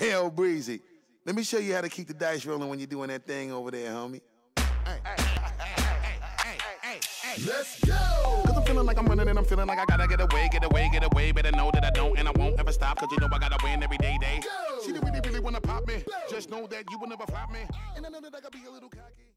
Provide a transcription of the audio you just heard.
Hell, Breezy. Let me show you how to keep the dice rolling when you're doing that thing over there, homie. Let's go! Cause I'm feeling like I'm running and I'm feeling like I gotta get away, get away, get away. Better know that I don't and I won't ever stop. Cause you know I gotta win every day, day. Go! She really, really wanna pop me. Just know that you will never flop me. And I know that I gotta be a little cocky.